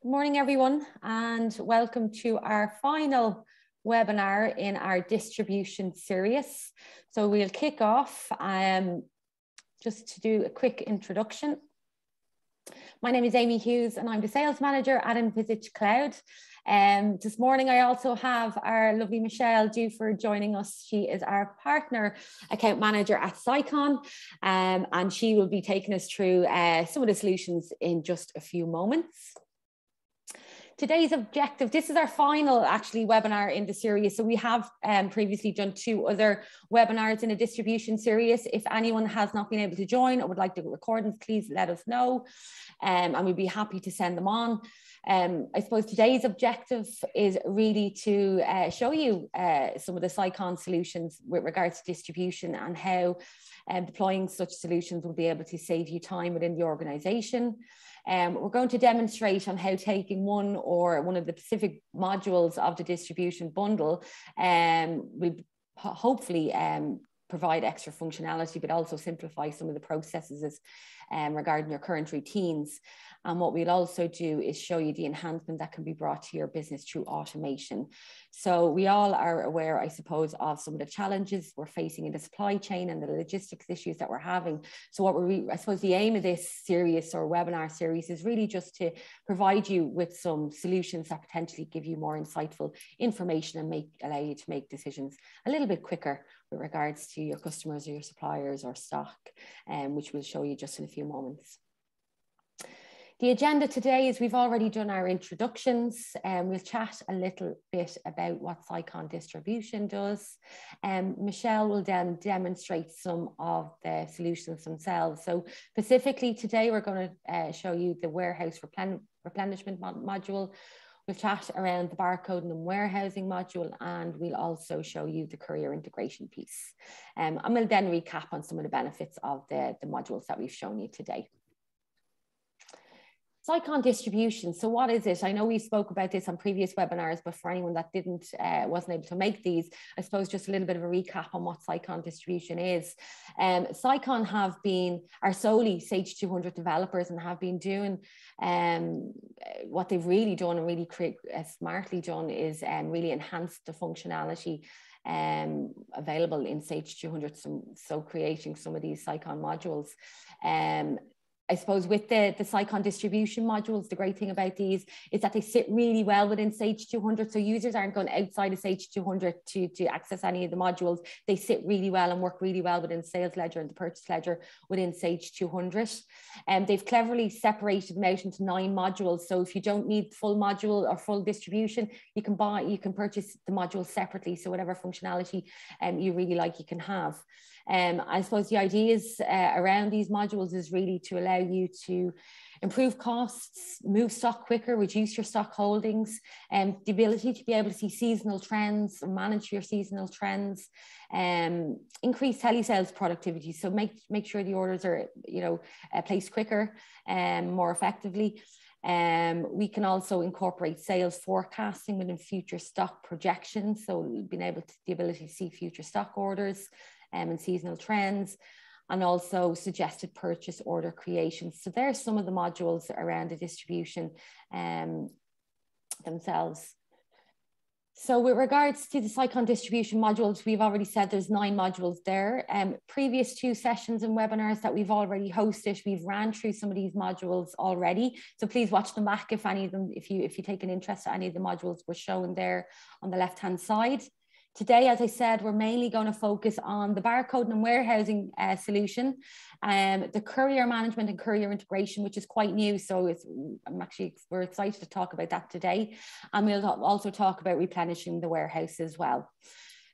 Good morning, everyone, and welcome to our final webinar in our distribution series. So we'll kick off um, just to do a quick introduction. My name is Amy Hughes and I'm the sales manager at Envisage Cloud. Um, this morning, I also have our lovely Michelle Duford joining us. She is our partner account manager at Sicon, um, and she will be taking us through uh, some of the solutions in just a few moments today's objective, this is our final actually webinar in the series. So we have um, previously done two other webinars in a distribution series. If anyone has not been able to join or would like the recordings, please let us know um, and we'd be happy to send them on. Um, I suppose today's objective is really to uh, show you uh, some of the Sicon solutions with regards to distribution and how um, deploying such solutions will be able to save you time within the organization. Um, we're going to demonstrate on how taking one or one of the specific modules of the distribution bundle um, will hopefully um, provide extra functionality, but also simplify some of the processes um, regarding your current routines. And what we'll also do is show you the enhancement that can be brought to your business through automation. So we all are aware, I suppose, of some of the challenges we're facing in the supply chain and the logistics issues that we're having. So what we're, I suppose the aim of this series or webinar series is really just to provide you with some solutions that potentially give you more insightful information and make allow you to make decisions a little bit quicker with regards to your customers or your suppliers or stock, um, which we'll show you just in a few moments. The agenda today is we've already done our introductions and um, we'll chat a little bit about what Sicon distribution does. Um, Michelle will then demonstrate some of the solutions themselves. So specifically today, we're going to uh, show you the warehouse replen replenishment mod module. We'll chat around the barcoding and warehousing module, and we'll also show you the courier integration piece. Um, and we'll then recap on some of the benefits of the, the modules that we've shown you today. Sicon distribution. So what is it? I know we spoke about this on previous webinars, but for anyone that didn't, uh, wasn't able to make these, I suppose just a little bit of a recap on what Sicon distribution is. Um, Sicon have been, are solely Sage 200 developers and have been doing um, what they've really done and really create, uh, smartly done is um, really enhance the functionality um, available in Sage 200. So, so creating some of these Sicon modules. Um, I suppose with the, the Sicon distribution modules, the great thing about these is that they sit really well within Sage 200. So users aren't going outside of Sage 200 to, to access any of the modules. They sit really well and work really well within Sales Ledger and the Purchase Ledger within Sage 200. And um, they've cleverly separated them out into nine modules. So if you don't need full module or full distribution, you can buy, you can purchase the modules separately. So whatever functionality um, you really like, you can have. Um, I suppose the ideas uh, around these modules is really to allow you to improve costs, move stock quicker, reduce your stock holdings, and um, the ability to be able to see seasonal trends, manage your seasonal trends, um, increase telesales productivity. So make make sure the orders are you know uh, placed quicker and um, more effectively. Um, we can also incorporate sales forecasting within future stock projections. So being able to the ability to see future stock orders um, and seasonal trends, and also suggested purchase order creations. So there are some of the modules around the distribution um, themselves. So with regards to the Sicon distribution modules, we've already said there's nine modules there. Um, previous two sessions and webinars that we've already hosted, we've ran through some of these modules already. So please watch them back if any of them, if you if you take an interest in any of the modules were shown there on the left-hand side. Today, as I said, we're mainly going to focus on the barcode and warehousing uh, solution, um, the courier management and courier integration, which is quite new. So it's, I'm actually, we're excited to talk about that today. And we'll also talk about replenishing the warehouse as well.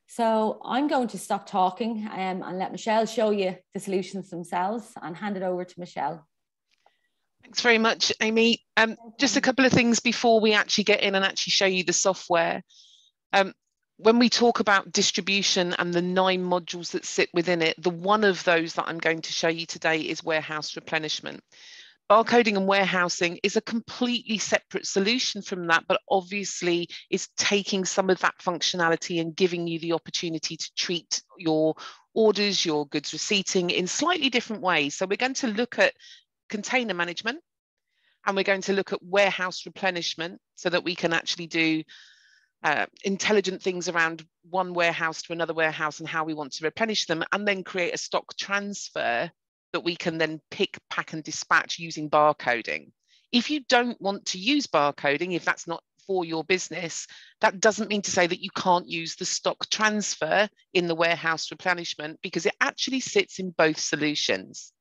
So I'm going to stop talking um, and let Michelle show you the solutions themselves and hand it over to Michelle. Thanks very much, Amy. Um, just a couple of things before we actually get in and actually show you the software. Um, when we talk about distribution and the nine modules that sit within it, the one of those that I'm going to show you today is warehouse replenishment. Barcoding and warehousing is a completely separate solution from that, but obviously is taking some of that functionality and giving you the opportunity to treat your orders, your goods receipting in slightly different ways. So we're going to look at container management, and we're going to look at warehouse replenishment so that we can actually do uh, intelligent things around one warehouse to another warehouse and how we want to replenish them, and then create a stock transfer that we can then pick, pack, and dispatch using barcoding. If you don't want to use barcoding, if that's not for your business, that doesn't mean to say that you can't use the stock transfer in the warehouse replenishment because it actually sits in both solutions.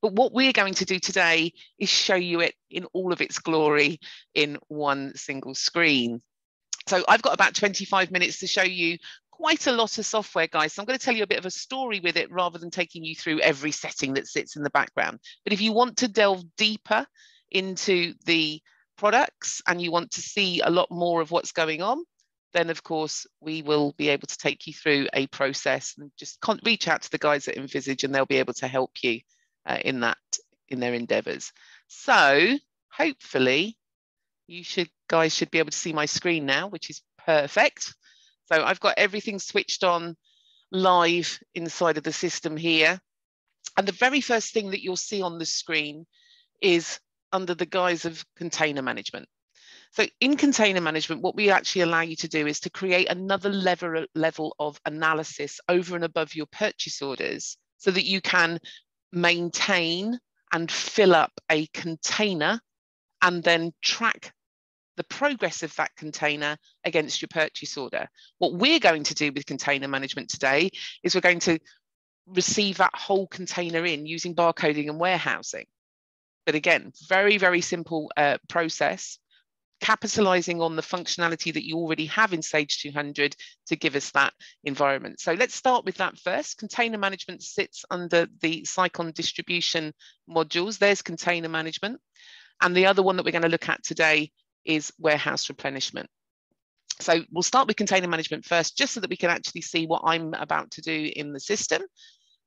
But what we're going to do today is show you it in all of its glory in one single screen. So I've got about 25 minutes to show you quite a lot of software, guys. So I'm going to tell you a bit of a story with it rather than taking you through every setting that sits in the background. But if you want to delve deeper into the products and you want to see a lot more of what's going on, then of course we will be able to take you through a process and just reach out to the guys at Envisage and they'll be able to help you uh, in that in their endeavors. So hopefully you should guys should be able to see my screen now, which is perfect. So I've got everything switched on live inside of the system here. And the very first thing that you'll see on the screen is under the guise of container management. So in container management, what we actually allow you to do is to create another level, level of analysis over and above your purchase orders so that you can maintain and fill up a container and then track the progress of that container against your purchase order. What we're going to do with container management today is we're going to receive that whole container in using barcoding and warehousing. But again, very, very simple uh, process, capitalizing on the functionality that you already have in Sage 200 to give us that environment. So let's start with that first. Container management sits under the Sicon distribution modules. There's container management. And the other one that we're going to look at today is warehouse replenishment. So we'll start with container management first, just so that we can actually see what I'm about to do in the system.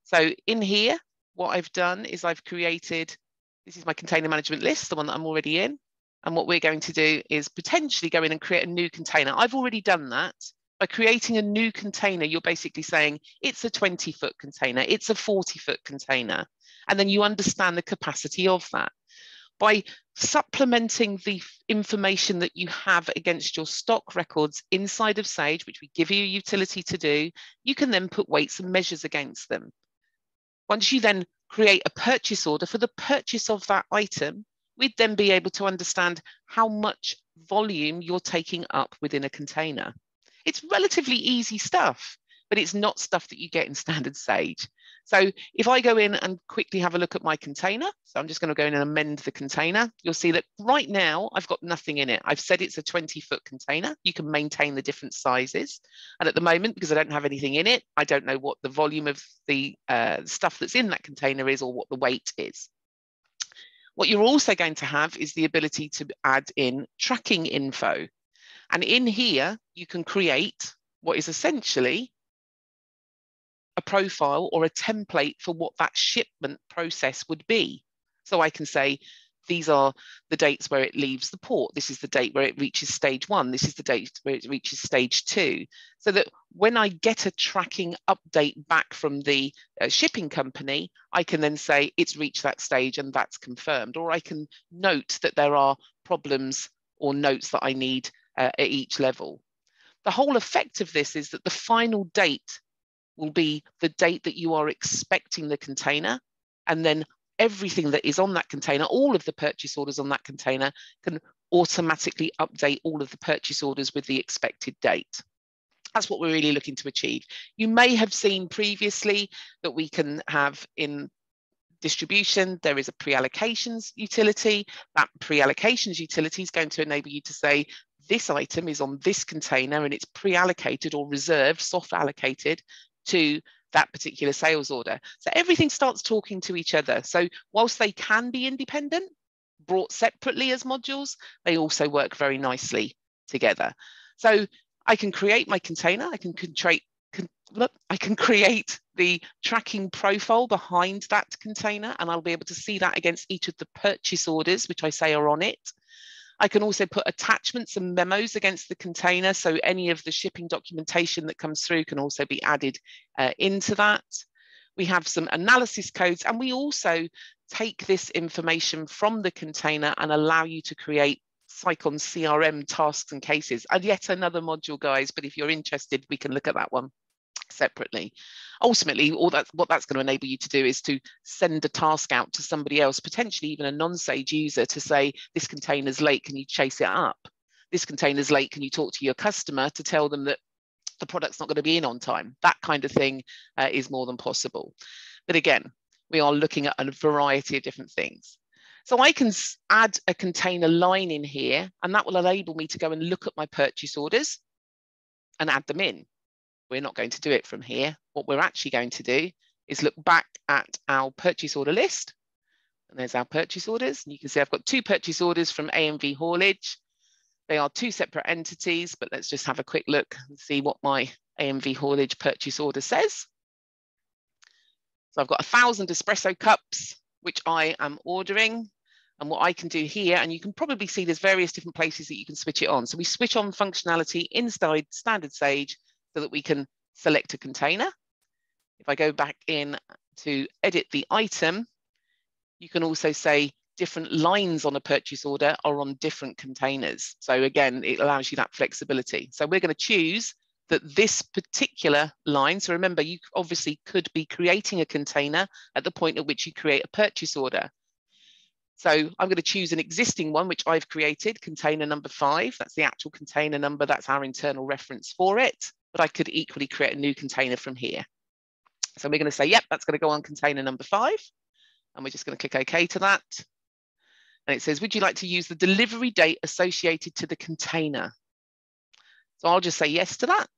So in here, what I've done is I've created, this is my container management list, the one that I'm already in. And what we're going to do is potentially go in and create a new container. I've already done that. By creating a new container, you're basically saying it's a 20 foot container, it's a 40 foot container. And then you understand the capacity of that by supplementing the information that you have against your stock records inside of Sage, which we give you a utility to do, you can then put weights and measures against them. Once you then create a purchase order for the purchase of that item, we'd then be able to understand how much volume you're taking up within a container. It's relatively easy stuff, but it's not stuff that you get in standard Sage. So if I go in and quickly have a look at my container, so I'm just going to go in and amend the container, you'll see that right now I've got nothing in it. I've said it's a 20 foot container. You can maintain the different sizes. And at the moment, because I don't have anything in it, I don't know what the volume of the uh, stuff that's in that container is or what the weight is. What you're also going to have is the ability to add in tracking info. And in here, you can create what is essentially a profile or a template for what that shipment process would be. So I can say, these are the dates where it leaves the port. This is the date where it reaches stage one. This is the date where it reaches stage two. So that when I get a tracking update back from the uh, shipping company, I can then say it's reached that stage and that's confirmed. Or I can note that there are problems or notes that I need uh, at each level. The whole effect of this is that the final date will be the date that you are expecting the container. And then everything that is on that container, all of the purchase orders on that container can automatically update all of the purchase orders with the expected date. That's what we're really looking to achieve. You may have seen previously that we can have in distribution, there is a pre-allocations utility. That pre-allocations utility is going to enable you to say, this item is on this container and it's pre-allocated or reserved, soft allocated to that particular sales order. So everything starts talking to each other. So whilst they can be independent, brought separately as modules, they also work very nicely together. So I can create my container, I can create I can create the tracking profile behind that container and I'll be able to see that against each of the purchase orders, which I say are on it. I can also put attachments and memos against the container. So any of the shipping documentation that comes through can also be added uh, into that. We have some analysis codes and we also take this information from the container and allow you to create Sicon CRM tasks and cases. And yet another module, guys, but if you're interested, we can look at that one separately. Ultimately, all that what that's going to enable you to do is to send a task out to somebody else, potentially even a non-Sage user, to say this container's late. Can you chase it up? This container's late. Can you talk to your customer to tell them that the product's not going to be in on time? That kind of thing uh, is more than possible. But again, we are looking at a variety of different things. So I can add a container line in here, and that will enable me to go and look at my purchase orders and add them in. We're not going to do it from here. What we're actually going to do is look back at our purchase order list. And there's our purchase orders. And you can see I've got two purchase orders from AMV Haulage. They are two separate entities, but let's just have a quick look and see what my AMV Haulage purchase order says. So I've got a thousand espresso cups, which I am ordering. And what I can do here, and you can probably see there's various different places that you can switch it on. So we switch on functionality inside Standard Sage so that we can select a container. If I go back in to edit the item, you can also say different lines on a purchase order are on different containers. So again, it allows you that flexibility. So we're going to choose that this particular line, so remember, you obviously could be creating a container at the point at which you create a purchase order. So I'm going to choose an existing one, which I've created, container number five. That's the actual container number. That's our internal reference for it but I could equally create a new container from here. So we're going to say, yep, that's going to go on container number five. And we're just going to click OK to that. And it says, would you like to use the delivery date associated to the container? So I'll just say yes to that.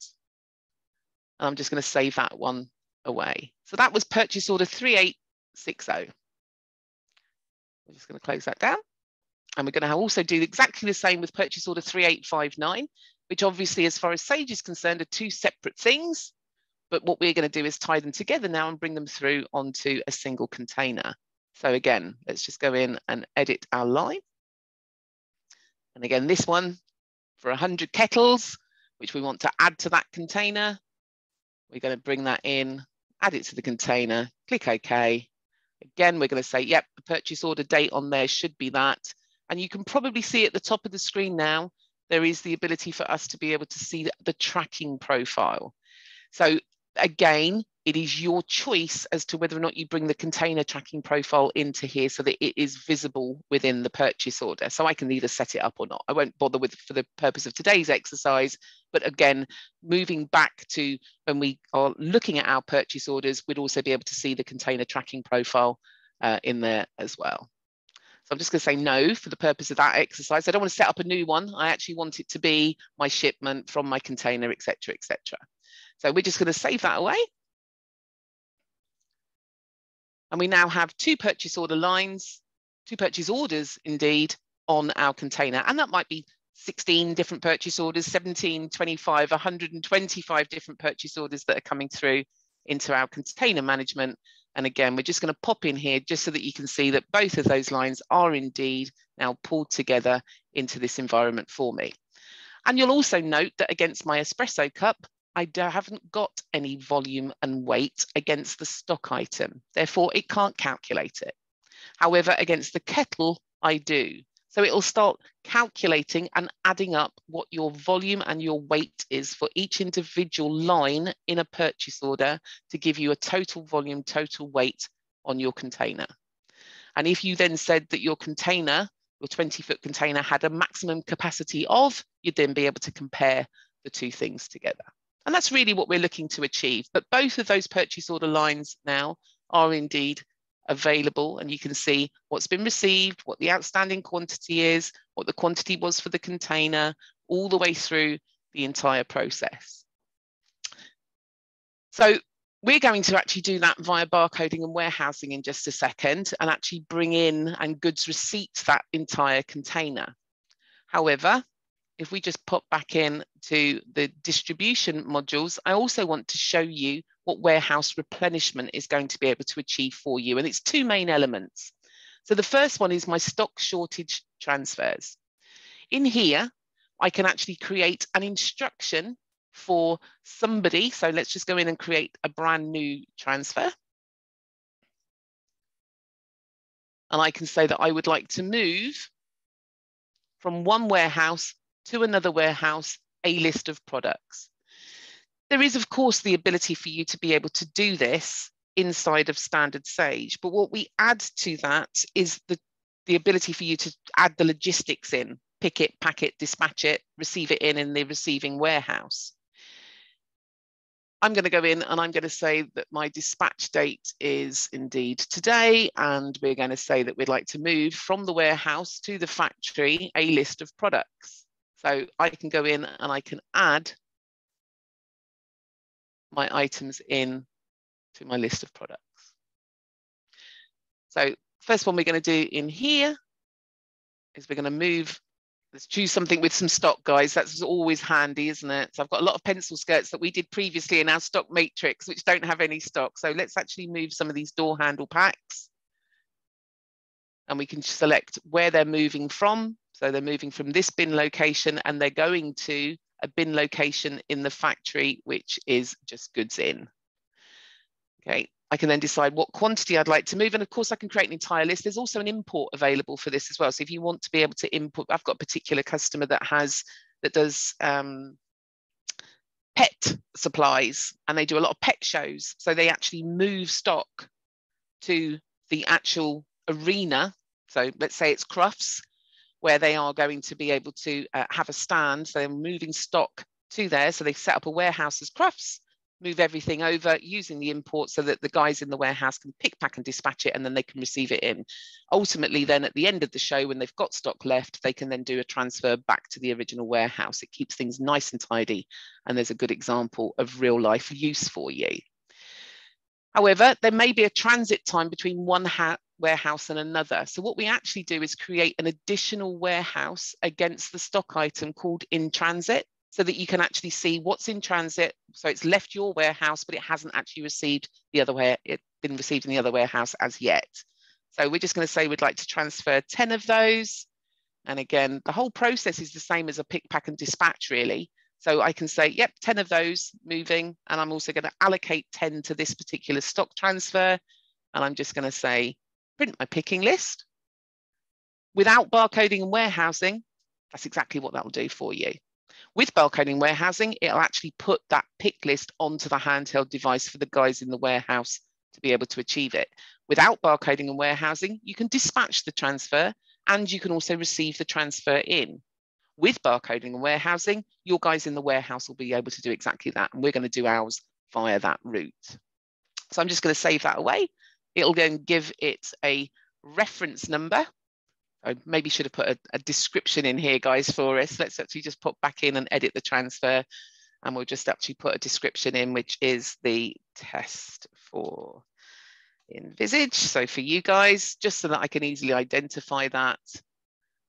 And I'm just going to save that one away. So that was purchase order 3860. We're just going to close that down. And we're going to also do exactly the same with purchase order 3859 which obviously, as far as Sage is concerned, are two separate things. But what we're going to do is tie them together now and bring them through onto a single container. So again, let's just go in and edit our line. And again, this one for 100 kettles, which we want to add to that container. We're going to bring that in, add it to the container, click OK. Again, we're going to say, yep, the purchase order date on there should be that. And you can probably see at the top of the screen now, there is the ability for us to be able to see the tracking profile. So again, it is your choice as to whether or not you bring the container tracking profile into here so that it is visible within the purchase order. So I can either set it up or not. I won't bother with for the purpose of today's exercise, but again, moving back to when we are looking at our purchase orders, we'd also be able to see the container tracking profile uh, in there as well. So I'm just going to say no for the purpose of that exercise. I don't want to set up a new one. I actually want it to be my shipment from my container, etc., etc. So we're just going to save that away. And we now have two purchase order lines, two purchase orders indeed on our container. And that might be 16 different purchase orders, 17, 25, 125 different purchase orders that are coming through into our container management and again, we're just going to pop in here just so that you can see that both of those lines are indeed now pulled together into this environment for me. And you'll also note that against my espresso cup, I haven't got any volume and weight against the stock item. Therefore, it can't calculate it. However, against the kettle, I do. So it'll start calculating and adding up what your volume and your weight is for each individual line in a purchase order to give you a total volume, total weight on your container. And if you then said that your container, your 20 foot container had a maximum capacity of, you'd then be able to compare the two things together. And that's really what we're looking to achieve. But both of those purchase order lines now are indeed available and you can see what's been received, what the outstanding quantity is, what the quantity was for the container, all the way through the entire process. So we're going to actually do that via barcoding and warehousing in just a second and actually bring in and goods receipt that entire container. However, if we just pop back in to the distribution modules, I also want to show you what warehouse replenishment is going to be able to achieve for you. And it's two main elements. So the first one is my stock shortage transfers. In here, I can actually create an instruction for somebody. So let's just go in and create a brand new transfer. and I can say that I would like to move from one warehouse to another warehouse a list of products. There is, of course, the ability for you to be able to do this inside of standard Sage, but what we add to that is the, the ability for you to add the logistics in, pick it, pack it, dispatch it, receive it in in the receiving warehouse. I'm going to go in and I'm going to say that my dispatch date is indeed today. And we're going to say that we'd like to move from the warehouse to the factory a list of products. So I can go in and I can add my items in to my list of products. So first one we're going to do in here is we're going to move Let's choose something with some stock, guys. That's always handy, isn't it? So I've got a lot of pencil skirts that we did previously in our stock matrix, which don't have any stock. So let's actually move some of these door handle packs. And we can select where they're moving from. So they're moving from this bin location and they're going to a bin location in the factory, which is just goods in. Okay, I can then decide what quantity I'd like to move. And of course, I can create an entire list. There's also an import available for this as well. So if you want to be able to import, I've got a particular customer that has, that does um, pet supplies and they do a lot of pet shows. So they actually move stock to the actual arena. So let's say it's Crufts, where they are going to be able to uh, have a stand. So they're moving stock to there. So they set up a warehouse as Crufts, move everything over using the import so that the guys in the warehouse can pick, pack and dispatch it and then they can receive it in. Ultimately, then at the end of the show, when they've got stock left, they can then do a transfer back to the original warehouse. It keeps things nice and tidy. And there's a good example of real life use for you. However, there may be a transit time between one warehouse and another. So what we actually do is create an additional warehouse against the stock item called in transit so that you can actually see what's in transit. So it's left your warehouse, but it hasn't actually received the other way, it been received in the other warehouse as yet. So we're just going to say we'd like to transfer 10 of those. And again, the whole process is the same as a pick, pack and dispatch really. So I can say, yep, 10 of those moving. And I'm also going to allocate 10 to this particular stock transfer. And I'm just going to say, print my picking list. Without barcoding and warehousing, that's exactly what that will do for you. With barcoding warehousing, it'll actually put that pick list onto the handheld device for the guys in the warehouse to be able to achieve it. Without barcoding and warehousing, you can dispatch the transfer and you can also receive the transfer in. With barcoding and warehousing, your guys in the warehouse will be able to do exactly that. And we're going to do ours via that route. So I'm just going to save that away. It'll then give it a reference number I maybe should have put a, a, description in here, guys, for us. Let's actually just put back in and edit the transfer. And we'll just actually put a description in, which is the test for Envisage. So for you guys, just so that I can easily identify that.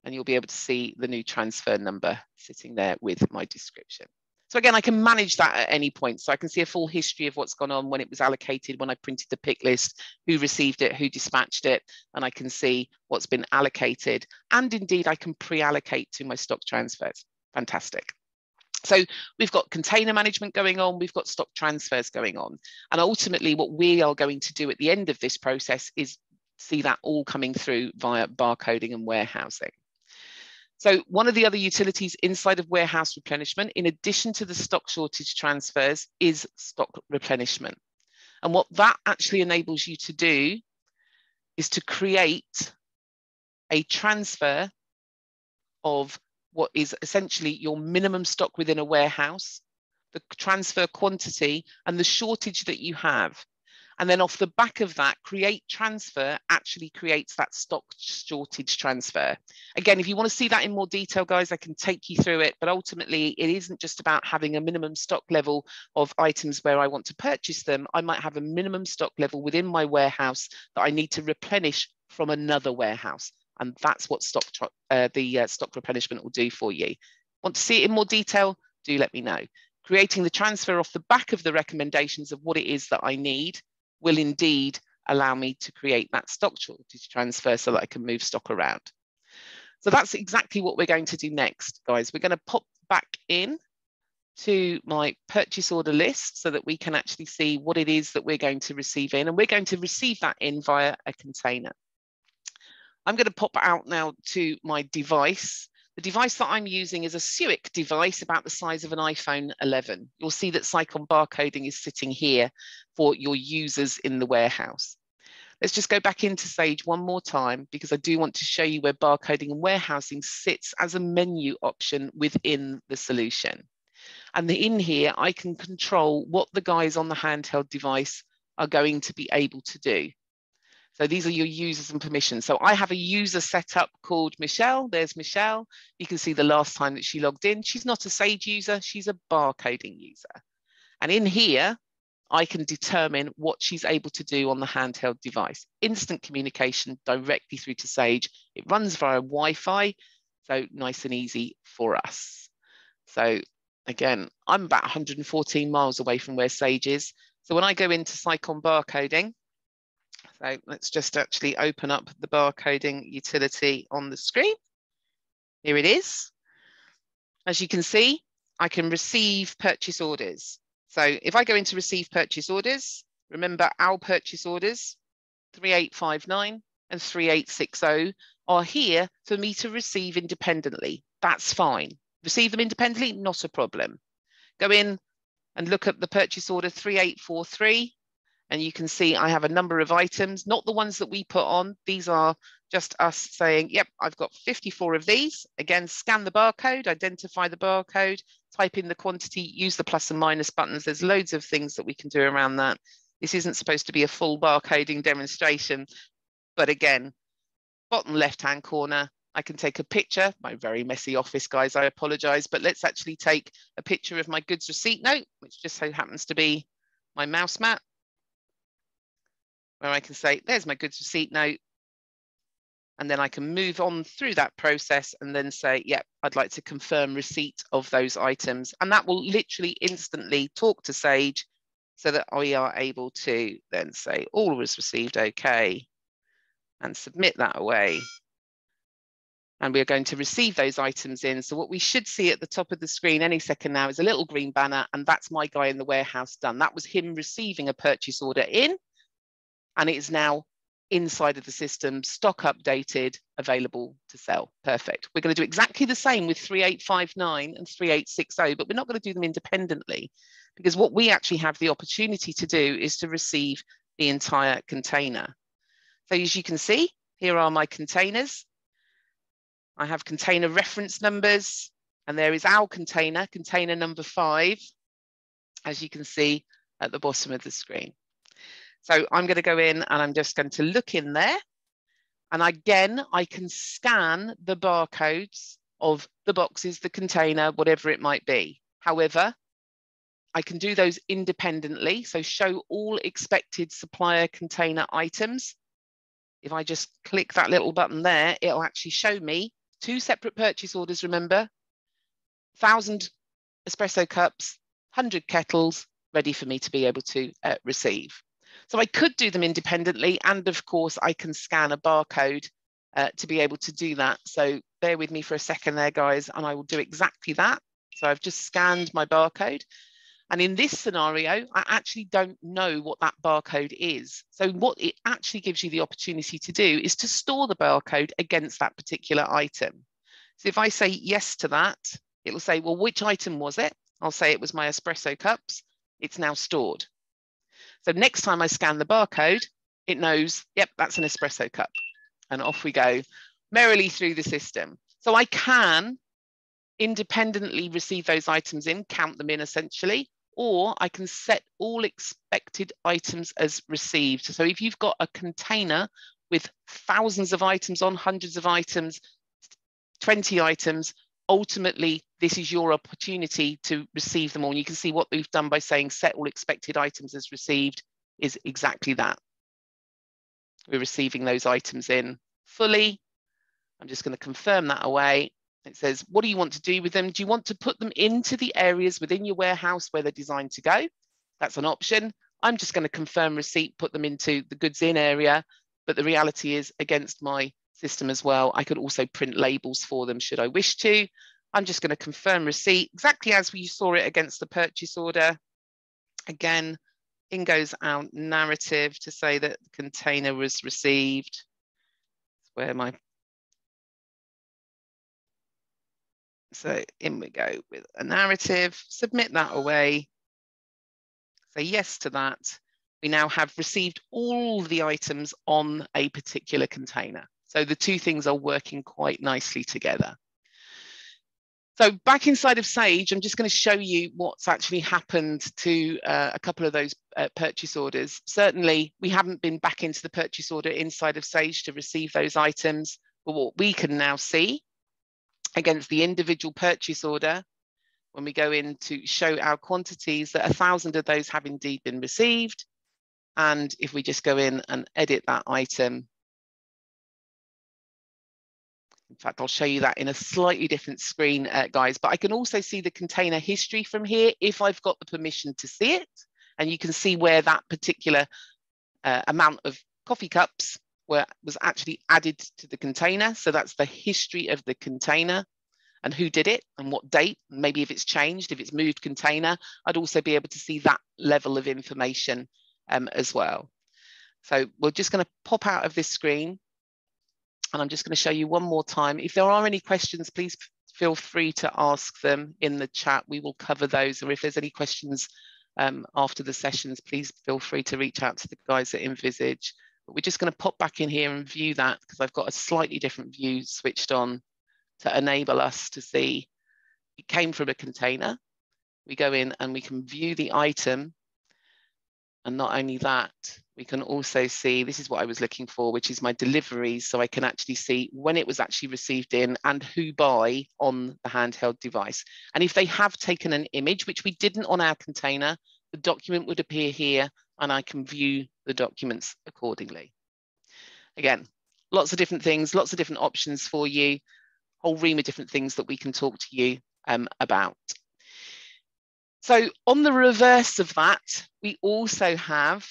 And you'll be able to see the new transfer number sitting there with my description. So again, I can manage that at any point. So I can see a full history of what's gone on when it was allocated, when I printed the pick list, who received it, who dispatched it, and I can see what's been allocated. And indeed, I can pre-allocate to my stock transfers. Fantastic. So we've got container management going on, we've got stock transfers going on. And ultimately, what we are going to do at the end of this process is see that all coming through via barcoding and warehousing. So one of the other utilities inside of warehouse replenishment, in addition to the stock shortage transfers, is stock replenishment. And what that actually enables you to do is to create a transfer of what is essentially your minimum stock within a warehouse, the transfer quantity, and the shortage that you have. And then off the back of that, create transfer actually creates that stock shortage transfer. Again, if you want to see that in more detail, guys, I can take you through it. But ultimately, it isn't just about having a minimum stock level of items where I want to purchase them. I might have a minimum stock level within my warehouse that I need to replenish from another warehouse. And that's what stock uh, the uh, stock replenishment will do for you. Want to see it in more detail? Do let me know. Creating the transfer off the back of the recommendations of what it is that I need will indeed allow me to create that stock shortage transfer so that I can move stock around. So that's exactly what we're going to do next, guys. We're going to pop back in to my purchase order list so that we can actually see what it is that we're going to receive in. And we're going to receive that in via a container. I'm going to pop out now to my device. The device that I'm using is a SUIC device about the size of an iPhone 11. You'll see that Sicon barcoding is sitting here for your users in the warehouse. Let's just go back into Sage one more time because I do want to show you where barcoding and warehousing sits as a menu option within the solution. And in here, I can control what the guys on the handheld device are going to be able to do. So these are your users and permissions. So I have a user set up called Michelle. There's Michelle. You can see the last time that she logged in. She's not a Sage user, she's a barcoding user. And in here, I can determine what she's able to do on the handheld device. Instant communication directly through to Sage. It runs via Wi-Fi, so nice and easy for us. So again, I'm about 114 miles away from where Sage is. So when I go into Sicon barcoding, so let's just actually open up the barcoding utility on the screen. Here it is. As you can see, I can receive purchase orders. So if I go into receive purchase orders, remember our purchase orders, 3859 and 3860 are here for me to receive independently. That's fine. Receive them independently, not a problem. Go in and look at the purchase order 3843 and you can see I have a number of items, not the ones that we put on. These are just us saying, yep, I've got 54 of these. Again, scan the barcode, identify the barcode, type in the quantity, use the plus and minus buttons. There's loads of things that we can do around that. This isn't supposed to be a full barcoding demonstration, but again, bottom left-hand corner, I can take a picture, my very messy office guys, I apologize, but let's actually take a picture of my goods receipt note, which just so happens to be my mouse mat where I can say, there's my goods receipt note. And then I can move on through that process and then say, yep, I'd like to confirm receipt of those items. And that will literally instantly talk to Sage so that we are able to then say, all was received okay, and submit that away. And we are going to receive those items in. So what we should see at the top of the screen any second now is a little green banner, and that's my guy in the warehouse done. That was him receiving a purchase order in and it is now inside of the system, stock updated, available to sell. Perfect. We're going to do exactly the same with 3859 and 3860, but we're not going to do them independently because what we actually have the opportunity to do is to receive the entire container. So as you can see, here are my containers. I have container reference numbers, and there is our container, container number five, as you can see at the bottom of the screen. So I'm going to go in and I'm just going to look in there. And again, I can scan the barcodes of the boxes, the container, whatever it might be. However, I can do those independently. So show all expected supplier container items. If I just click that little button there, it'll actually show me two separate purchase orders, remember, 1,000 espresso cups, 100 kettles, ready for me to be able to uh, receive. So I could do them independently. And of course, I can scan a barcode uh, to be able to do that. So bear with me for a second there, guys, and I will do exactly that. So I've just scanned my barcode. And in this scenario, I actually don't know what that barcode is. So what it actually gives you the opportunity to do is to store the barcode against that particular item. So if I say yes to that, it'll say, well, which item was it? I'll say it was my espresso cups. It's now stored. So next time I scan the barcode, it knows, yep, that's an espresso cup. And off we go merrily through the system. So I can independently receive those items in, count them in essentially, or I can set all expected items as received. So if you've got a container with thousands of items on, hundreds of items, 20 items, ultimately this is your opportunity to receive them all. And you can see what we've done by saying set all expected items as received is exactly that. We're receiving those items in fully. I'm just going to confirm that away. It says, what do you want to do with them? Do you want to put them into the areas within your warehouse where they're designed to go? That's an option. I'm just going to confirm receipt, put them into the goods in area. But the reality is against my system as well. I could also print labels for them should I wish to. I'm just going to confirm receipt exactly as we saw it against the purchase order. Again, in goes our narrative to say that the container was received. where my so in we go with a narrative, submit that away, say yes to that. We now have received all the items on a particular container. So the two things are working quite nicely together. So back inside of Sage, I'm just going to show you what's actually happened to uh, a couple of those uh, purchase orders. Certainly, we haven't been back into the purchase order inside of Sage to receive those items, but what we can now see against the individual purchase order, when we go in to show our quantities, that a thousand of those have indeed been received. And if we just go in and edit that item, in fact, I'll show you that in a slightly different screen, uh, guys, but I can also see the container history from here if I've got the permission to see it. And you can see where that particular uh, amount of coffee cups were, was actually added to the container. So that's the history of the container and who did it and what date, maybe if it's changed, if it's moved container, I'd also be able to see that level of information um, as well. So we're just going to pop out of this screen and I'm just going to show you one more time. If there are any questions, please feel free to ask them in the chat. We will cover those. Or if there's any questions um, after the sessions, please feel free to reach out to the guys at Envisage. But we're just going to pop back in here and view that because I've got a slightly different view switched on to enable us to see it came from a container. We go in and we can view the item. And not only that, we can also see, this is what I was looking for, which is my deliveries. So I can actually see when it was actually received in and who by on the handheld device. And if they have taken an image, which we didn't on our container, the document would appear here and I can view the documents accordingly. Again, lots of different things, lots of different options for you, whole ream of different things that we can talk to you um, about. So on the reverse of that, we also have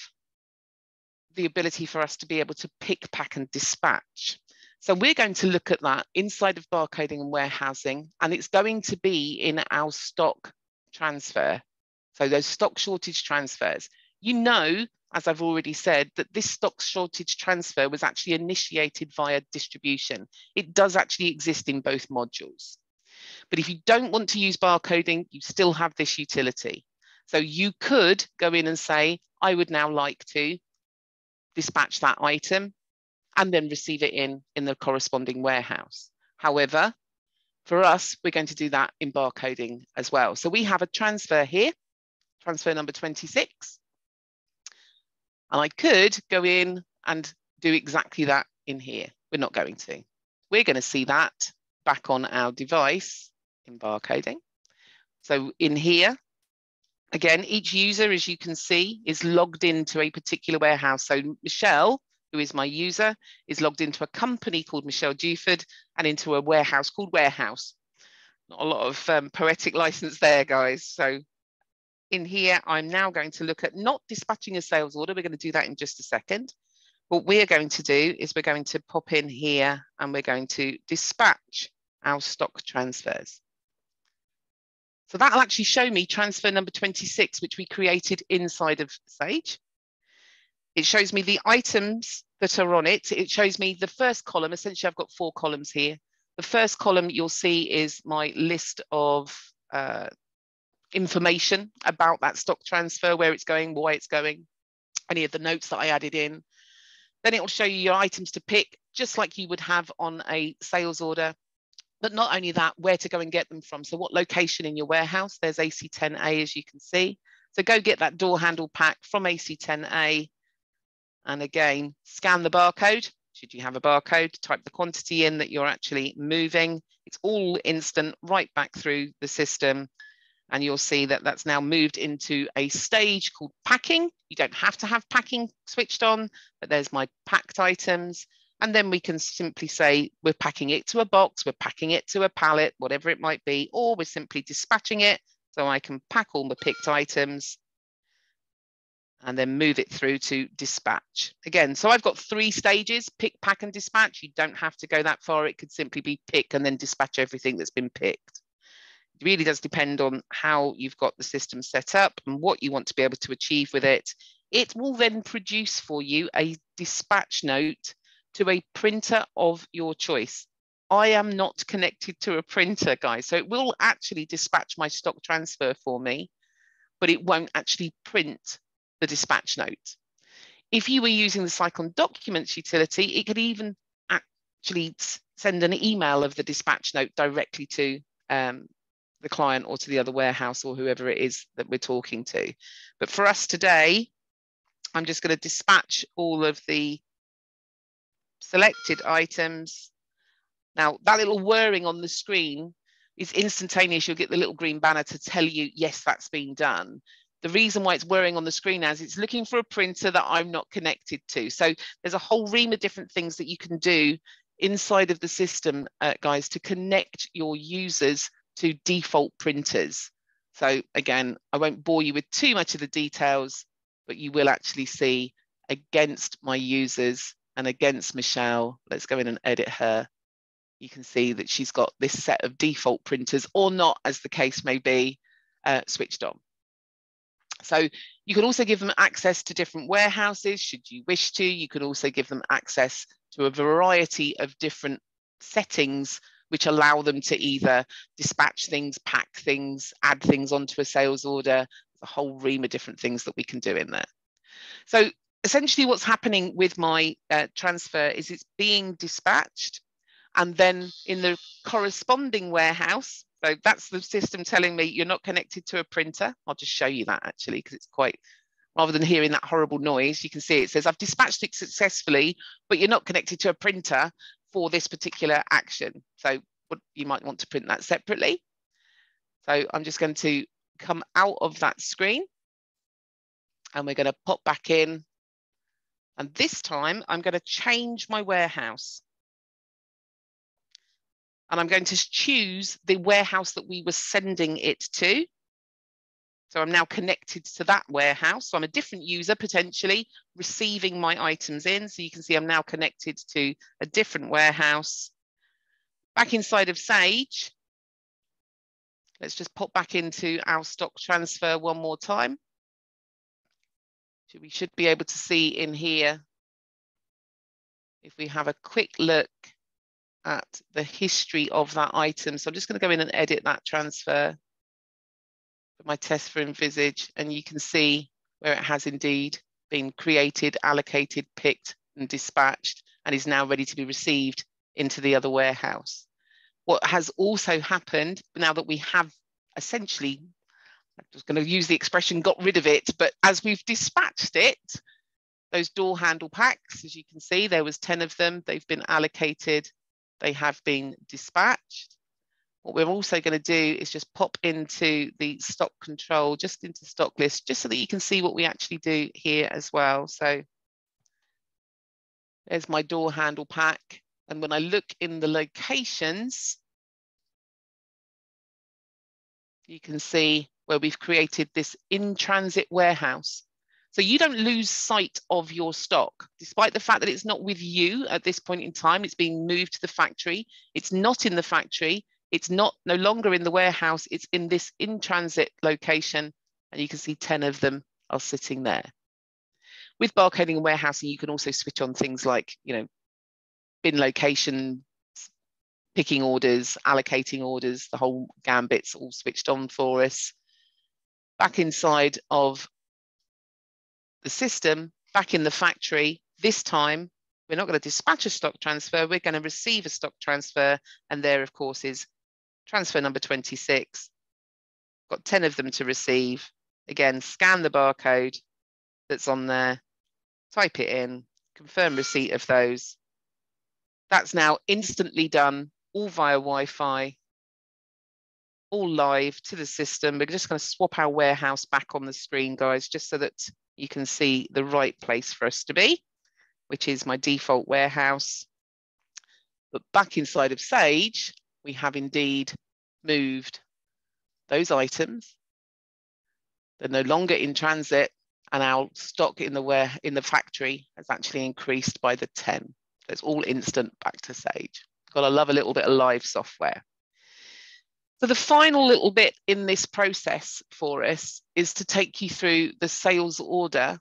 the ability for us to be able to pick, pack and dispatch. So we're going to look at that inside of barcoding and warehousing, and it's going to be in our stock transfer. So those stock shortage transfers. You know, as I've already said, that this stock shortage transfer was actually initiated via distribution. It does actually exist in both modules. But if you don't want to use barcoding, you still have this utility. So you could go in and say, I would now like to dispatch that item and then receive it in in the corresponding warehouse. However, for us, we're going to do that in barcoding as well. So we have a transfer here, transfer number 26. And I could go in and do exactly that in here. We're not going to. We're going to see that back on our device in barcoding. So in here, Again, each user, as you can see, is logged into a particular warehouse. So Michelle, who is my user, is logged into a company called Michelle Duford and into a warehouse called Warehouse. Not a lot of um, poetic license there, guys. So in here, I'm now going to look at not dispatching a sales order. We're going to do that in just a second. What we're going to do is we're going to pop in here and we're going to dispatch our stock transfers. So that'll actually show me transfer number 26, which we created inside of Sage. It shows me the items that are on it. It shows me the first column. Essentially, I've got four columns here. The first column you'll see is my list of uh, information about that stock transfer, where it's going, why it's going, any of the notes that I added in. Then it will show you your items to pick, just like you would have on a sales order. But not only that, where to go and get them from. So what location in your warehouse? There's AC10A, as you can see. So go get that door handle pack from AC10A. And again, scan the barcode. Should you have a barcode, type the quantity in that you're actually moving. It's all instant right back through the system. And you'll see that that's now moved into a stage called packing. You don't have to have packing switched on, but there's my packed items. And then we can simply say we're packing it to a box, we're packing it to a pallet, whatever it might be, or we're simply dispatching it. So I can pack all the picked items and then move it through to dispatch. Again, so I've got three stages, pick, pack and dispatch. You don't have to go that far. It could simply be pick and then dispatch everything that's been picked. It really does depend on how you've got the system set up and what you want to be able to achieve with it. It will then produce for you a dispatch note to a printer of your choice. I am not connected to a printer, guys. So it will actually dispatch my stock transfer for me, but it won't actually print the dispatch note. If you were using the Sicon Documents utility, it could even actually send an email of the dispatch note directly to um, the client or to the other warehouse or whoever it is that we're talking to. But for us today, I'm just going to dispatch all of the selected items. Now, that little whirring on the screen is instantaneous. You'll get the little green banner to tell you, yes, that's been done. The reason why it's whirring on the screen is it's looking for a printer that I'm not connected to. So there's a whole ream of different things that you can do inside of the system, uh, guys, to connect your users to default printers. So again, I won't bore you with too much of the details, but you will actually see against my users and against Michelle, let's go in and edit her. You can see that she's got this set of default printers or not, as the case may be, uh, switched on. So you can also give them access to different warehouses should you wish to. You can also give them access to a variety of different settings which allow them to either dispatch things, pack things, add things onto a sales order, a whole ream of different things that we can do in there. So essentially what's happening with my uh, transfer is it's being dispatched and then in the corresponding warehouse, so that's the system telling me you're not connected to a printer. I'll just show you that actually, because it's quite, rather than hearing that horrible noise, you can see it says, I've dispatched it successfully, but you're not connected to a printer for this particular action. So you might want to print that separately. So I'm just going to come out of that screen and we're going to pop back in. And this time I'm going to change my warehouse. And I'm going to choose the warehouse that we were sending it to. So I'm now connected to that warehouse. So I'm a different user potentially receiving my items in. So you can see I'm now connected to a different warehouse. Back inside of Sage, let's just pop back into our stock transfer one more time. We should be able to see in here, if we have a quick look at the history of that item. So I'm just going to go in and edit that transfer for my test for Envisage, and you can see where it has indeed been created, allocated, picked, and dispatched, and is now ready to be received into the other warehouse. What has also happened now that we have essentially, I'm just going to use the expression got rid of it, but as we've dispatched it, those door handle packs, as you can see, there was 10 of them, they've been allocated, they have been dispatched. What we're also going to do is just pop into the stock control, just into stock list, just so that you can see what we actually do here as well. So there's my door handle pack. And when I look in the locations, you can see where we've created this in-transit warehouse. So you don't lose sight of your stock, despite the fact that it's not with you at this point in time, it's being moved to the factory. It's not in the factory, it's not no longer in the warehouse, it's in this in-transit location, and you can see 10 of them are sitting there. With barcoding and warehousing, you can also switch on things like, you know, bin location, picking orders, allocating orders, the whole gambit's all switched on for us. Back inside of the system, back in the factory, this time, we're not going to dispatch a stock transfer, we're going to receive a stock transfer, and there, of course, is transfer number 26, got 10 of them to receive. Again, scan the barcode that's on there, type it in, confirm receipt of those. That's now instantly done, all via Wi-Fi, all live to the system. We're just going to swap our warehouse back on the screen, guys, just so that you can see the right place for us to be, which is my default warehouse. But back inside of Sage, we have indeed moved those items. They're no longer in transit and our stock in the ware in the factory has actually increased by the 10. So it's all instant back to Sage. Gotta love a little bit of live software. So the final little bit in this process for us is to take you through the sales order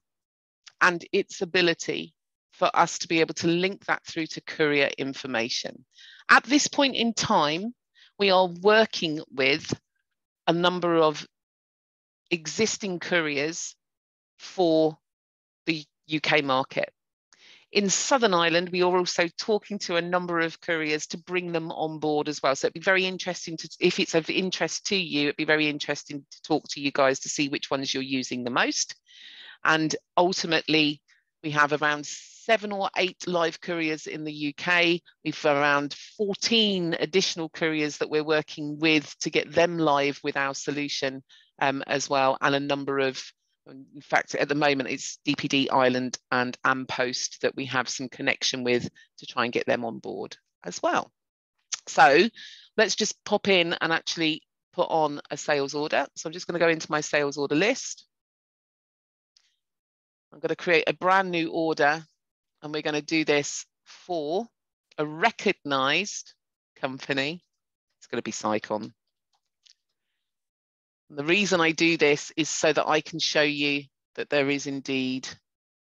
and its ability for us to be able to link that through to courier information. At this point in time, we are working with a number of existing couriers for the UK market. In Southern Ireland, we are also talking to a number of couriers to bring them on board as well. So it'd be very interesting to, if it's of interest to you, it'd be very interesting to talk to you guys to see which ones you're using the most. And ultimately, we have around seven or eight live couriers in the UK. We've around 14 additional couriers that we're working with to get them live with our solution um, as well, and a number of in fact, at the moment, it's DPD Ireland and An Post that we have some connection with to try and get them on board as well. So let's just pop in and actually put on a sales order. So I'm just going to go into my sales order list. I'm going to create a brand new order and we're going to do this for a recognized company. It's going to be Sicon. The reason I do this is so that I can show you that there is indeed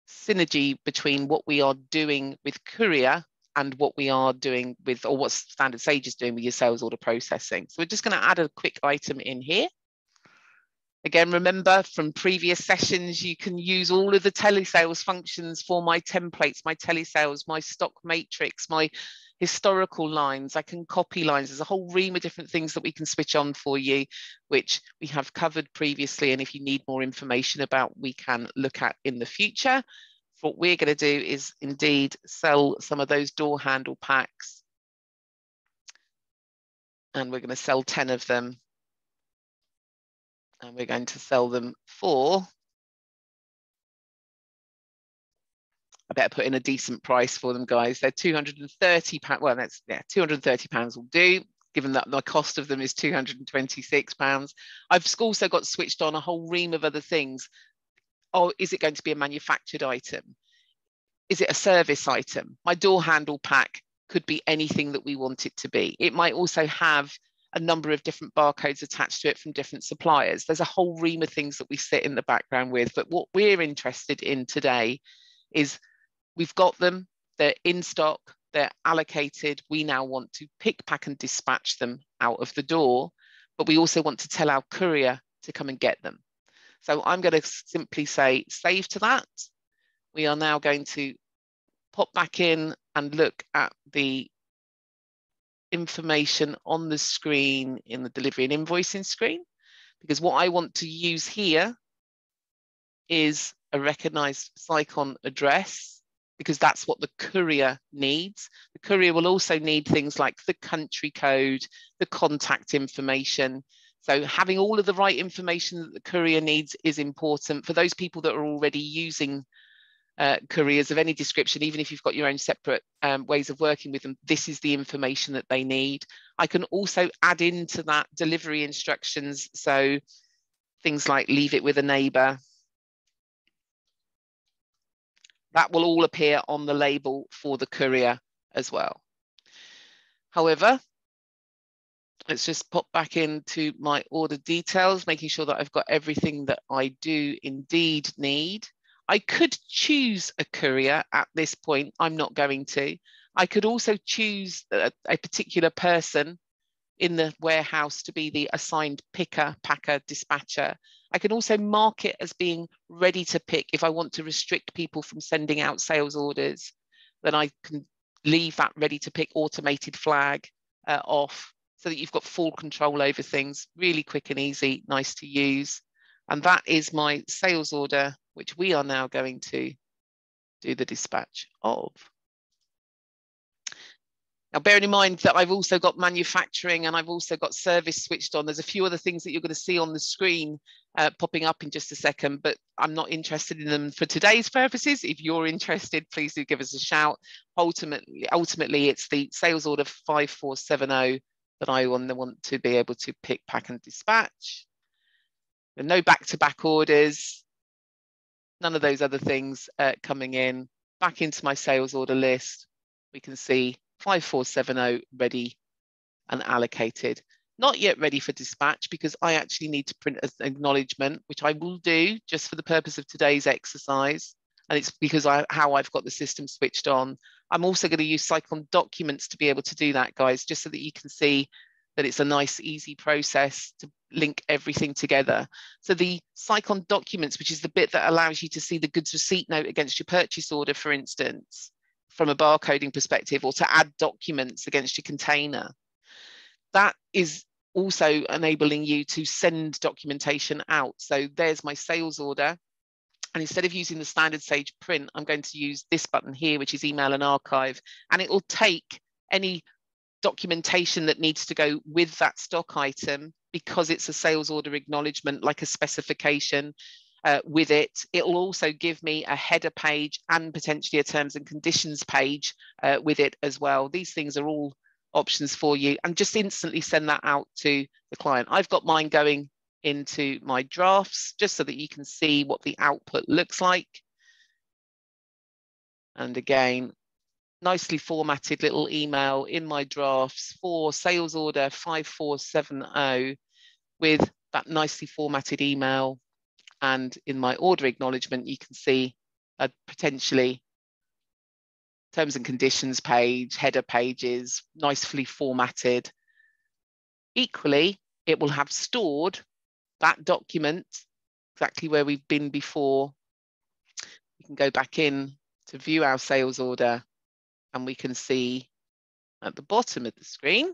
synergy between what we are doing with Courier and what we are doing with, or what Standard Sage is doing with your sales order processing. So we're just going to add a quick item in here. Again, remember from previous sessions, you can use all of the telesales functions for my templates, my telesales, my stock matrix, my historical lines. I can copy lines. There's a whole ream of different things that we can switch on for you, which we have covered previously. And if you need more information about, we can look at in the future. What we're going to do is indeed sell some of those door handle packs. And we're going to sell 10 of them. And we're going to sell them for I better put in a decent price for them, guys. They're 230 pounds. Well, that's yeah, 230 pounds will do, given that the cost of them is 226 pounds. I've also got switched on a whole ream of other things. Oh, is it going to be a manufactured item? Is it a service item? My door handle pack could be anything that we want it to be. It might also have a number of different barcodes attached to it from different suppliers. There's a whole ream of things that we sit in the background with. But what we're interested in today is We've got them, they're in stock, they're allocated. We now want to pick, pack, and dispatch them out of the door, but we also want to tell our courier to come and get them. So I'm going to simply say save to that. We are now going to pop back in and look at the information on the screen in the delivery and invoicing screen, because what I want to use here is a recognized Sicon address because that's what the courier needs. The courier will also need things like the country code, the contact information. So having all of the right information that the courier needs is important for those people that are already using uh, couriers of any description, even if you've got your own separate um, ways of working with them, this is the information that they need. I can also add into that delivery instructions. So things like leave it with a neighbor, that will all appear on the label for the courier as well. However, let's just pop back into my order details, making sure that I've got everything that I do indeed need. I could choose a courier at this point. I'm not going to. I could also choose a, a particular person in the warehouse to be the assigned picker, packer, dispatcher. I can also mark it as being ready to pick if I want to restrict people from sending out sales orders, then I can leave that ready to pick automated flag uh, off so that you've got full control over things, really quick and easy, nice to use. And that is my sales order, which we are now going to do the dispatch of. Now, bearing in mind that I've also got manufacturing and I've also got service switched on, there's a few other things that you're going to see on the screen uh, popping up in just a second, but I'm not interested in them for today's purposes. If you're interested, please do give us a shout. Ultimately, ultimately it's the sales order 5470 that I want to be able to pick, pack and dispatch. There no back-to-back -back orders, none of those other things uh, coming in. Back into my sales order list, we can see 5470 ready and allocated. Not yet ready for dispatch because I actually need to print an acknowledgement, which I will do just for the purpose of today's exercise. and it's because I how I've got the system switched on. I'm also going to use Sicon documents to be able to do that, guys, just so that you can see that it's a nice, easy process to link everything together. So the Sicon documents, which is the bit that allows you to see the goods receipt note against your purchase order, for instance, from a barcoding perspective, or to add documents against your container. That is also enabling you to send documentation out. So there's my sales order. And instead of using the standard Sage print, I'm going to use this button here, which is email and archive. And it will take any documentation that needs to go with that stock item because it's a sales order acknowledgement, like a specification uh, with it. It will also give me a header page and potentially a terms and conditions page uh, with it as well. These things are all options for you and just instantly send that out to the client. I've got mine going into my drafts just so that you can see what the output looks like. And again, nicely formatted little email in my drafts for sales order 5470 with that nicely formatted email. And in my order acknowledgement, you can see a potentially terms and conditions page, header pages, nicely formatted. Equally, it will have stored that document exactly where we've been before. We can go back in to view our sales order and we can see at the bottom of the screen,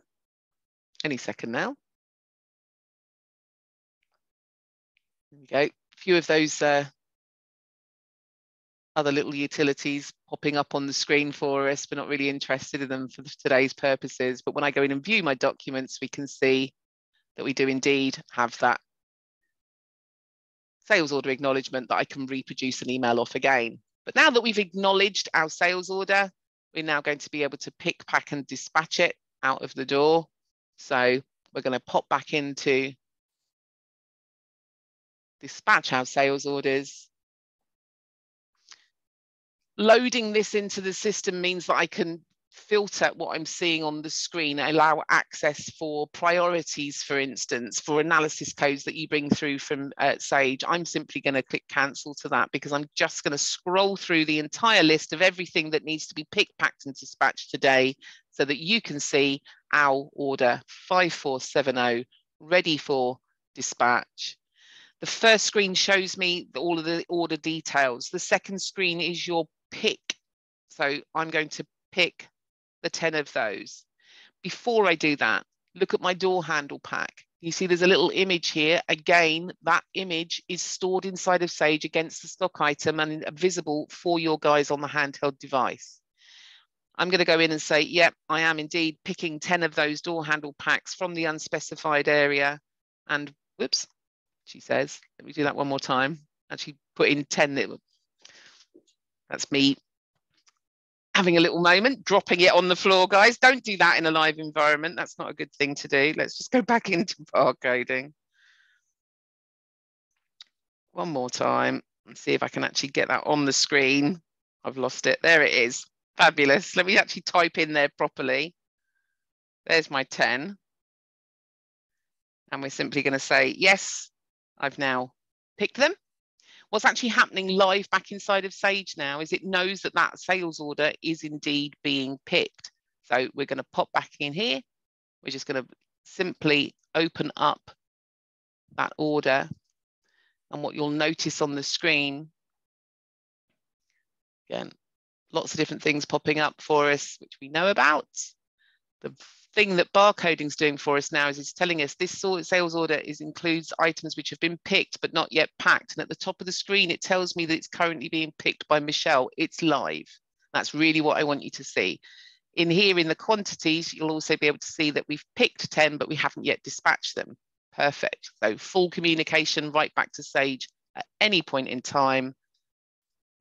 any second now. There we go, few of those uh, other little utilities popping up on the screen for us. We're not really interested in them for today's purposes, but when I go in and view my documents, we can see that we do indeed have that sales order acknowledgement that I can reproduce an email off again. But now that we've acknowledged our sales order, we're now going to be able to pick, pack and dispatch it out of the door. So we're going to pop back into dispatch our sales orders. Loading this into the system means that I can filter what I'm seeing on the screen, allow access for priorities, for instance, for analysis codes that you bring through from uh, Sage. I'm simply going to click cancel to that because I'm just going to scroll through the entire list of everything that needs to be picked, packed and dispatched today so that you can see our order 5470 ready for dispatch. The first screen shows me all of the order details. The second screen is your pick. So I'm going to pick the 10 of those. Before I do that, look at my door handle pack. You see there's a little image here. Again, that image is stored inside of Sage against the stock item and visible for your guys on the handheld device. I'm going to go in and say, yep, I am indeed picking 10 of those door handle packs from the unspecified area. And whoops, she says, let me do that one more time. Actually put in 10. That's me having a little moment, dropping it on the floor, guys. Don't do that in a live environment. That's not a good thing to do. Let's just go back into barcoding. One more time and see if I can actually get that on the screen. I've lost it. There it is. Fabulous. Let me actually type in there properly. There's my 10. And we're simply going to say, yes, I've now picked them what's actually happening live back inside of Sage now is it knows that that sales order is indeed being picked. So we're going to pop back in here. We're just going to simply open up that order. And what you'll notice on the screen, again, lots of different things popping up for us, which we know about. The thing that barcoding is doing for us now is it's telling us this sales order is includes items which have been picked but not yet packed. And at the top of the screen, it tells me that it's currently being picked by Michelle. It's live. That's really what I want you to see. In here in the quantities, you'll also be able to see that we've picked 10, but we haven't yet dispatched them. Perfect. So full communication right back to Sage at any point in time.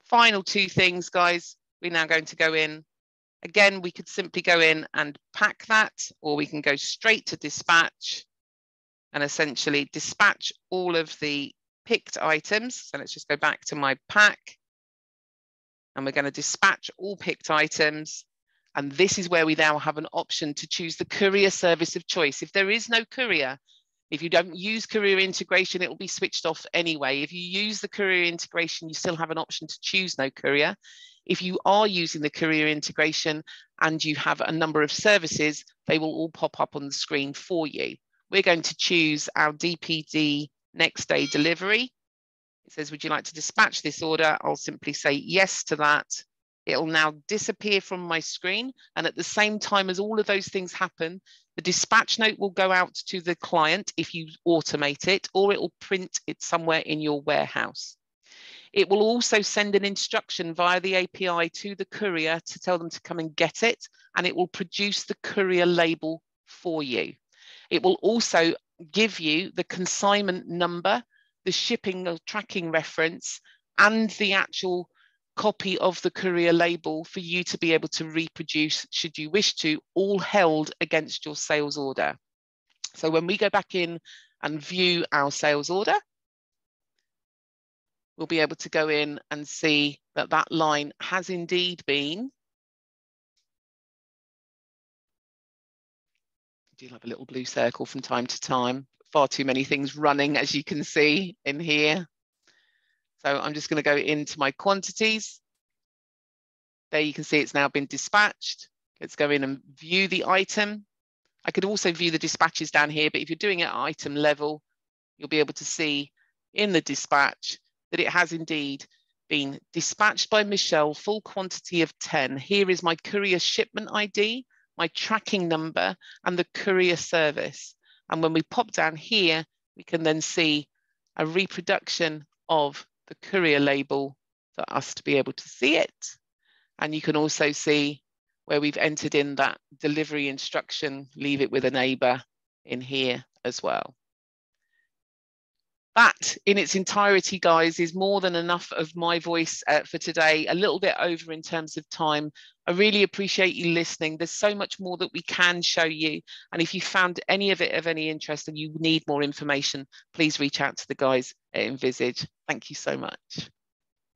Final two things, guys. We're now going to go in Again, we could simply go in and pack that, or we can go straight to dispatch and essentially dispatch all of the picked items. So let's just go back to my pack and we're going to dispatch all picked items. And this is where we now have an option to choose the courier service of choice. If there is no courier, If you don't use courier integration, it will be switched off anyway. If you use the courier integration, you still have an option to choose no courier. If you are using the courier integration and you have a number of services, they will all pop up on the screen for you. We're going to choose our DPD next day delivery. It says, would you like to dispatch this order? I'll simply say yes to that. It'll now disappear from my screen. And at the same time as all of those things happen, the dispatch note will go out to the client if you automate it, or it will print it somewhere in your warehouse. It will also send an instruction via the API to the courier to tell them to come and get it, and it will produce the courier label for you. It will also give you the consignment number, the shipping tracking reference, and the actual copy of the courier label for you to be able to reproduce should you wish to, all held against your sales order. So when we go back in and view our sales order, we'll be able to go in and see that that line has indeed been I do have a little blue circle from time to time. Far too many things running, as you can see in here. So I'm just going to go into my quantities. There you can see it's now been dispatched. Let's go in and view the item. I could also view the dispatches down here, but if you're doing it at item level, you'll be able to see in the dispatch that it has indeed been dispatched by Michelle, full quantity of 10. Here is my courier shipment ID, my tracking number, and the courier service. And when we pop down here, we can then see a reproduction of the courier label for us to be able to see it. And you can also see where we've entered in that delivery instruction, leave it with a neighbor in here as well that in its entirety, guys, is more than enough of my voice uh, for today, a little bit over in terms of time. I really appreciate you listening. There's so much more that we can show you. And if you found any of it of any interest and you need more information, please reach out to the guys at Envisage. Thank you so much.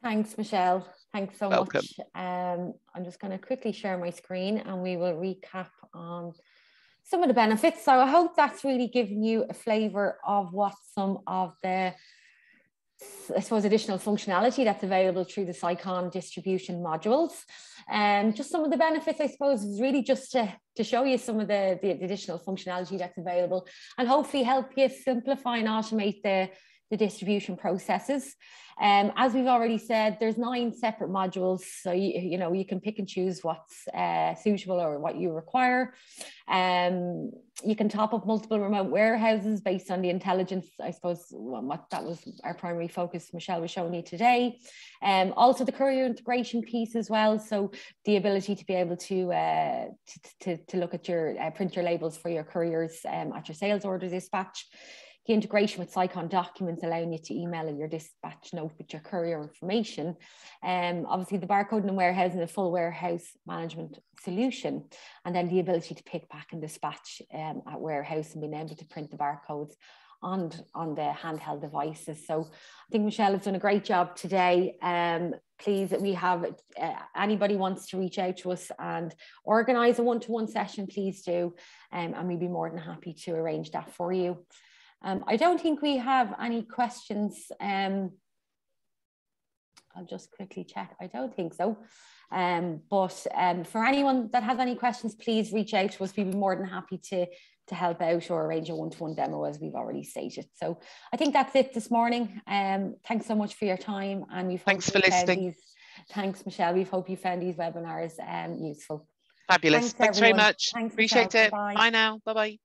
Thanks, Michelle. Thanks so Welcome. much. Um, I'm just going to quickly share my screen and we will recap on some of the benefits. So I hope that's really given you a flavour of what some of the, I suppose, additional functionality that's available through the Sicon distribution modules. And just some of the benefits, I suppose, is really just to, to show you some of the, the additional functionality that's available and hopefully help you simplify and automate the, the distribution processes. Um, as we've already said, there's nine separate modules, so you, you know you can pick and choose what's uh, suitable or what you require. Um, you can top up multiple remote warehouses based on the intelligence. I suppose what that was our primary focus. Michelle was showing you today. Um, also the courier integration piece as well. So the ability to be able to uh, to, to, to, look at your uh, print your labels for your couriers um, at your sales order dispatch the integration with Sicon documents allowing you to email your dispatch note with your courier information. Um, obviously the barcode and warehousing, the full warehouse management solution, and then the ability to pick, pack and dispatch um, at warehouse and being able to print the barcodes on, on the handheld devices. So I think Michelle has done a great job today. Um, please, we have uh, anybody wants to reach out to us and organize a one-to-one -one session, please do. Um, and we'd be more than happy to arrange that for you. Um, I don't think we have any questions. Um, I'll just quickly check. I don't think so. Um, but um, for anyone that has any questions, please reach out to us. We'd be more than happy to, to help out or arrange a one-to-one demo as we've already stated. So I think that's it this morning. Um, thanks so much for your time. And we've Thanks for listening. These, thanks, Michelle. We hope you found these webinars um, useful. Fabulous. Thanks, thanks very much. Thanks, Appreciate Michelle. it. Bye. Bye now. Bye-bye.